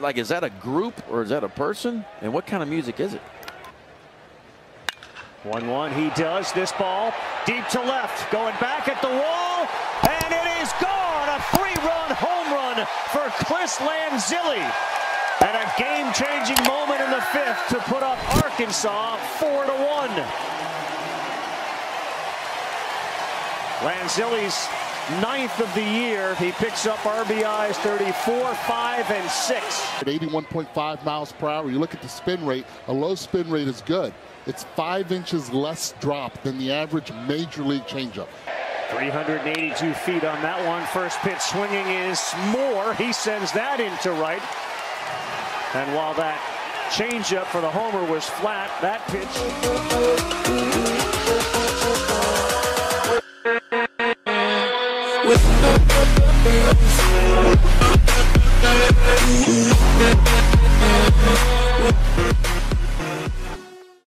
like, is that a group or is that a person? And what kind of music is it? 1 1. He does this ball deep to left, going back at the wall, and it is gone. A three run home run for Chris Lanzilli. And a game changing moment in the fifth to put up Arkansas 4 to 1. Lanzilli's ninth of the year. He picks up RBIs 34, 5, and 6. At 81.5 miles per hour, you look at the spin rate, a low spin rate is good. It's five inches less drop than the average major league changeup. 382 feet on that one. First pitch swinging is Moore. He sends that into right. And while that changeup for the homer was flat, that pitch. With